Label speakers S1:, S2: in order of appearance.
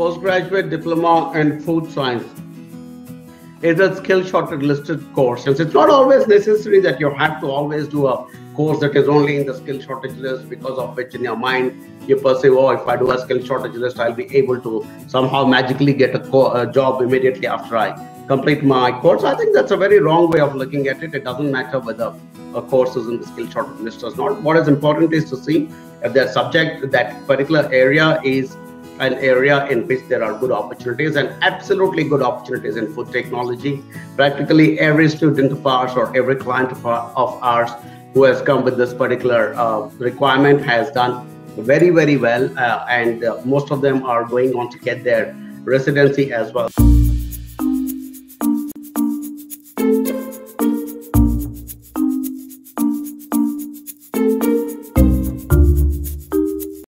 S1: postgraduate diploma in food science is a skill shortage listed course. And it's not always necessary that you have to always do a course that is only in the skill shortage list because of which in your mind you perceive, oh, if I do a skill shortage list, I'll be able to somehow magically get a, a job immediately after I complete my course. I think that's a very wrong way of looking at it. It doesn't matter whether a course is in the skill shortage list or not. What is important is to see if the subject, that particular area is an area in which there are good opportunities and absolutely good opportunities in food technology. Practically every student of ours or every client of, ours who has come with this particular uh, requirement has done very, very well. Uh, and uh, most of them are going on to get their residency as well.